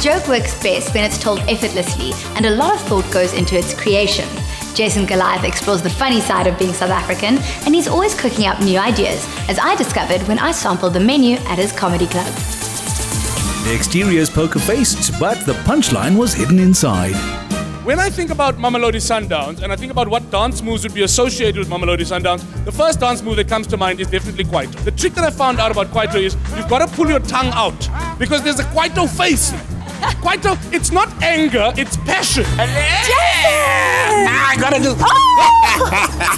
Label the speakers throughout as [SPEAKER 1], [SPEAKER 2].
[SPEAKER 1] joke works best when it's told effortlessly, and a lot of thought goes into its creation. Jason Goliath explores the funny side of being South African, and he's always cooking up new ideas, as I discovered when I sampled the menu at his comedy club.
[SPEAKER 2] The exterior is poker faced, but the punchline was hidden inside.
[SPEAKER 3] When I think about Mamelodi Sundowns and I think about what dance moves would be associated with Mamelodi Sundowns, the first dance move that comes to mind is definitely Kwaito. The trick that I found out about Kwaito is you've got to pull your tongue out because there's a Kwaito face. Kwaito, it's not anger, it's passion.
[SPEAKER 4] Hello, I gotta do.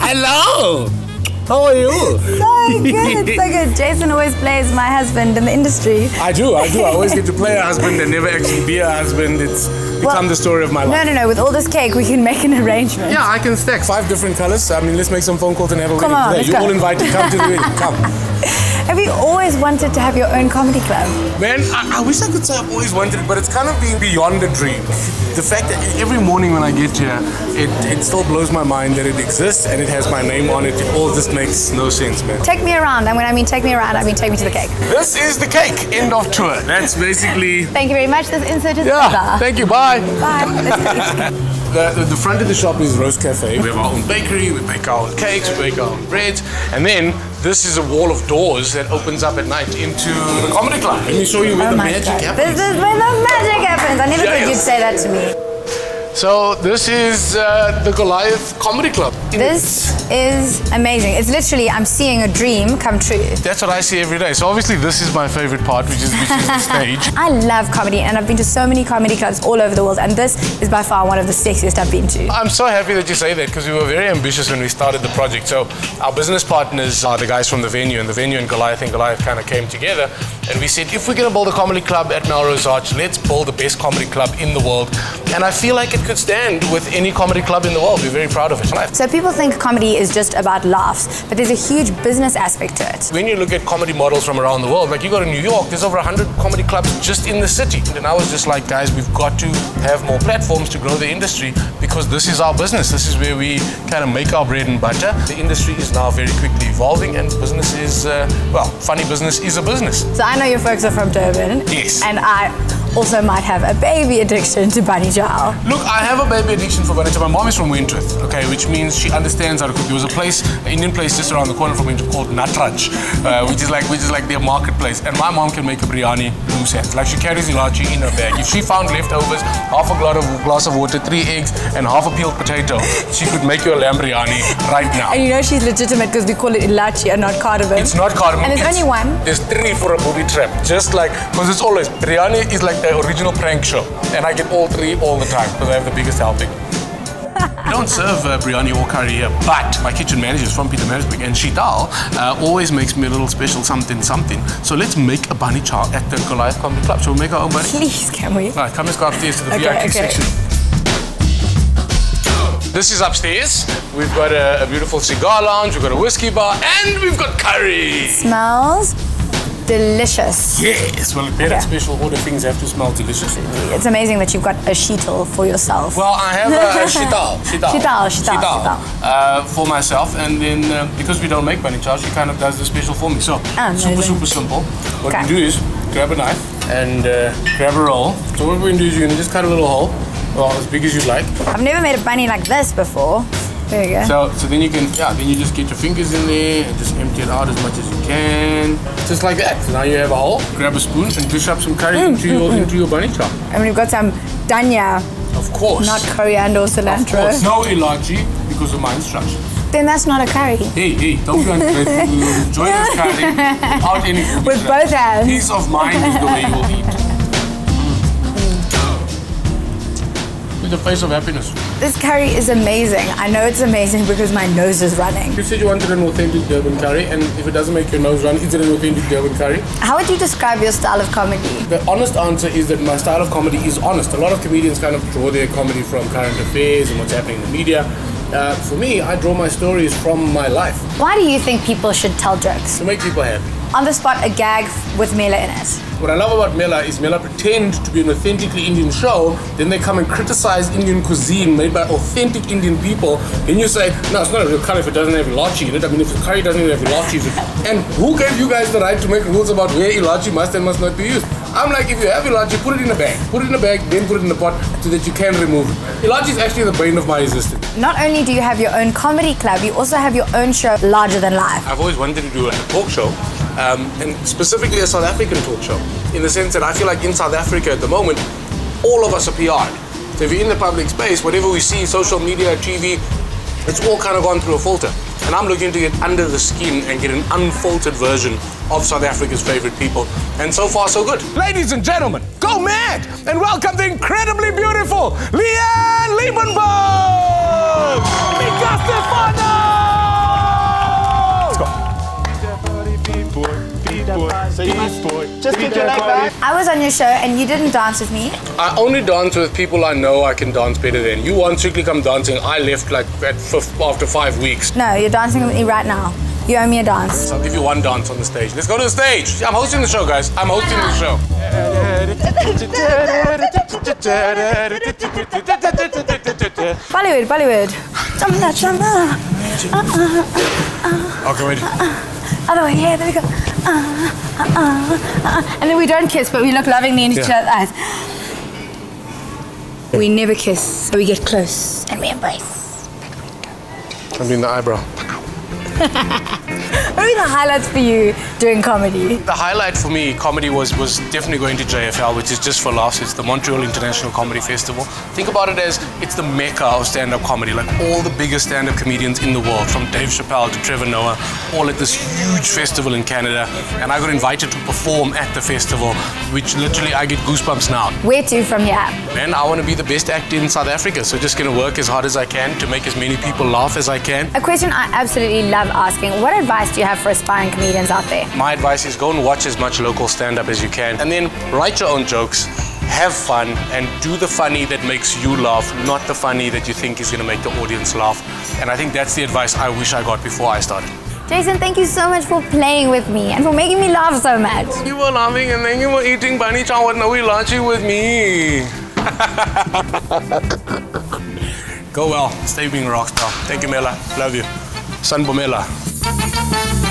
[SPEAKER 4] Hello. How are you?
[SPEAKER 5] So good, so good. Jason always plays my husband in the industry.
[SPEAKER 4] I do, I do. I always get to play a husband and never actually be a husband. It's become
[SPEAKER 5] Well,
[SPEAKER 4] the story of my life.
[SPEAKER 5] no, no. No. With all this cake, we can make an arrangement.
[SPEAKER 4] Yeah, I can stack five different colors. I mean, let's make some phone calls and have a
[SPEAKER 5] Come
[SPEAKER 4] wedding
[SPEAKER 5] on,
[SPEAKER 4] today. You're
[SPEAKER 5] go.
[SPEAKER 4] all invited. Come to the wedding. Come.
[SPEAKER 5] Have you always wanted to have your own comedy club?
[SPEAKER 4] Man, I, I wish I could say I've always wanted it, but it's kind of being beyond a dream. The fact that every morning when I get here, it, it still blows my mind that it exists and it has my name on it. All just makes no sense, man.
[SPEAKER 5] Take me around, and when I mean take me around, I mean take me to the cake.
[SPEAKER 4] This is the cake. End of tour. That's basically.
[SPEAKER 5] Thank you very much. This insert is
[SPEAKER 4] Yeah,
[SPEAKER 5] over.
[SPEAKER 4] thank you. Bye.
[SPEAKER 5] Bye.
[SPEAKER 4] The, the, the front of the shop is Rose Cafe. We have our own bakery, we bake our own cakes, we bake our own breads, and then this is a wall of doors that opens up at night into the comedy club. Let me show you where
[SPEAKER 5] Oh
[SPEAKER 4] the magic
[SPEAKER 5] God.
[SPEAKER 4] happens.
[SPEAKER 5] This is where the magic happens. I never thought you'd say that to me.
[SPEAKER 4] So this is uh, the Goliath Comedy Club.
[SPEAKER 5] This is amazing. It's literally, I'm seeing a dream come true.
[SPEAKER 4] That's what I see every day. So obviously this is my favorite part, which is which is the stage.
[SPEAKER 5] I love comedy, and I've been to so many comedy clubs all over the world, and this is by far one of the sexiest I've been to.
[SPEAKER 4] I'm so happy that you say that because we were very ambitious when we started the project. So our business partners are the guys from the venue, and the venue and Goliath and Goliath kind of came together. And we said, if we're going to build a comedy club at Melrose Arch, let's build the best comedy club in the world. And I feel like it could stand with any comedy club in the world. We're very proud of it.
[SPEAKER 5] So people think comedy is just about laughs, but there's a huge business aspect to it.
[SPEAKER 4] When you look at comedy models from around the world, like you go to New York, there's over 100 comedy clubs just in the city. And I was just like, guys, we've got to have more platforms to grow the industry because this is our business. This is where we kind of make our bread and butter. The industry is now very quickly evolving and business is, uh, well, funny business is a business.
[SPEAKER 5] So I know your folks are from Durban.
[SPEAKER 4] Yes.
[SPEAKER 5] And I also might have a baby addiction to bunny chow.
[SPEAKER 4] Look, I have a baby addiction for bunny Vanessa. My mom is from Wentworth, okay, which means she understands how to cook. There was a place, an Indian place just around the corner from Wentworth called Natraj, uh, which is like which is like their marketplace. And my mom can make a biryani loose hands. Like she carries ilachi in her bag. If she found leftovers, half a glass of, glass of water, three eggs, and half a peeled potato, she could make you a lamb biryani right now.
[SPEAKER 5] And you know she's legitimate because we call it ilachi and not cardamom.
[SPEAKER 4] It's not cardamom.
[SPEAKER 5] And there's
[SPEAKER 4] it's-
[SPEAKER 5] only one.
[SPEAKER 4] There's three for a booby trap. Just like, because it's always, biryani is like the original prank show. And I get all three all the time because I have the biggest helping. We don't serve uh, biryani or curry here, but my kitchen manager is from Pietermaritzburg and Shital uh, always makes me a little special something something. So let's make a bunny chow at the Goliath Comedy Club. Shall we make our own bunny?
[SPEAKER 5] Please, can we?
[SPEAKER 4] Right, come let's go upstairs to the
[SPEAKER 5] Okay,
[SPEAKER 4] VIP
[SPEAKER 5] okay.
[SPEAKER 4] section. This is upstairs. We've got a, a beautiful cigar lounge, we've got a whiskey bar, and we've got curry.
[SPEAKER 5] Smells delicious.
[SPEAKER 4] Yes, well, better
[SPEAKER 5] Okay.
[SPEAKER 4] special order things have to smell delicious.
[SPEAKER 5] It's amazing that you've got a sheetal for yourself.
[SPEAKER 4] Well, I have a, a shital, shital,
[SPEAKER 5] Shital, shital, shital.
[SPEAKER 4] Uh, for myself, and then uh, because we don't make bunny chow, she kind of does the special for me. So
[SPEAKER 5] Ah,
[SPEAKER 4] super, super simple. What
[SPEAKER 5] Okay.
[SPEAKER 4] we do is grab a knife and uh, grab a roll. So what we're gonna do is you're gonna just cut a little hole, well, as big as you'd like.
[SPEAKER 5] I've never made a bunny like this before. There you go.
[SPEAKER 4] So, so then you can, yeah, then you just get your fingers in there and just empty it out as much as you can, just like that. So now you have a hole. Grab a spoon and dish up some curry
[SPEAKER 5] Mm,
[SPEAKER 4] into your into your bunny chow.
[SPEAKER 5] and we've got some dhania,
[SPEAKER 4] Of course.
[SPEAKER 5] not coriander or
[SPEAKER 4] Of
[SPEAKER 5] cilantro.
[SPEAKER 4] course. No ilachi because of my instructions.
[SPEAKER 5] Then that's not a curry.
[SPEAKER 4] Hey, hey, don't be ungrateful. We will enjoy this curry without any
[SPEAKER 5] With both hands.
[SPEAKER 4] Peace of mind is the way you will eat. With the face of happiness.
[SPEAKER 5] This curry is amazing. I know it's amazing because my nose is running.
[SPEAKER 4] You said you wanted an authentic Durban curry, and if it doesn't make your nose run, is it an authentic Durban curry?
[SPEAKER 5] How would you describe your style of comedy?
[SPEAKER 4] The honest answer is that my style of comedy is honest. A lot of comedians kind of draw their comedy from current affairs and what's happening in the media. Uh, for me, I draw my stories from my life.
[SPEAKER 5] Why do you think people should tell jokes?
[SPEAKER 4] To make people happy.
[SPEAKER 5] On the spot, a gag with Mela in it.
[SPEAKER 4] What I love about Mela is Mela pretend to be an authentically Indian show, then they come and criticize Indian cuisine made by authentic Indian people. Then you say, no, it's not a real curry if it doesn't have ilachi in it. I mean, if the curry doesn't have ilachi in it. And who gave you guys the right to make rules about where ilachi must and must not be used? I'm like, if you have ilachi, put it in a bag. Put it in a bag, then put it in a pot so that you can remove it. Ilachi is actually the brain of my existence.
[SPEAKER 5] Not only do you have your own comedy club, you also have your own show, Larger Than Life.
[SPEAKER 4] I've always wanted to do a talk show, um, and specifically a South African talk show, in the sense that I feel like in South Africa at the moment, all of us are PR'd. So if you're in the public space, whatever we see, social media, TV, it's all kind of gone through a filter. And I'm looking to get under the skin and get an unfiltered version of South Africa's favorite people. And so far, so good. Ladies and gentlemen, go mad and welcome the incredibly beautiful Leanne Liebenberg!
[SPEAKER 6] Just get your leg back.
[SPEAKER 5] I was on your show and you didn't dance with me.
[SPEAKER 4] I only dance with people I know I can dance better than. You want Strictly Come Dancing, I left like at fifth, after five weeks.
[SPEAKER 5] No, you're dancing with me right now. You owe me a dance.
[SPEAKER 4] I'll give you one dance on the stage. Let's go to the stage. I'm hosting the show, guys. I'm hosting the show.
[SPEAKER 5] Bollywood, Bollywood. Chamla, chamla.
[SPEAKER 4] Okay, wait.
[SPEAKER 5] Other way, yeah, there we go. Uh, uh, uh, uh. And then we don't kiss, but we look lovingly in each other's eyes. We never kiss, so we get close and we embrace.
[SPEAKER 4] I'm doing the eyebrow.
[SPEAKER 5] What are the highlights for you doing comedy?
[SPEAKER 4] The highlight for me, comedy, was was definitely going to JFL, which is just for laughs. It's the Montreal International Comedy Festival. Think about it as it's the mecca of stand-up comedy. Like all the biggest stand-up comedians in the world, from Dave Chappelle to Trevor Noah, all at this huge festival in Canada. And I got invited to perform at the festival, which literally I get goosebumps now.
[SPEAKER 5] Where to from here?
[SPEAKER 4] Man, I want to be the best actor in South Africa, so just gonna work as hard as I can to make as many people laugh as I can.
[SPEAKER 5] A question I absolutely love asking. What advice do you have for aspiring comedians out there?
[SPEAKER 4] My advice is go and watch as much local stand up as you can and then write your own jokes, have fun, and do the funny that makes you laugh, not the funny that you think is going to make the audience laugh. And I think that's the advice I wish I got before I started.
[SPEAKER 5] Jason, thank you so much for playing with me and for making me laugh so much.
[SPEAKER 4] You were laughing and then you were eating bunny chow with no ilachi with me. Go well. Stay being a rock star. Thank you, Mela. Love you. San Bomela. Thank you.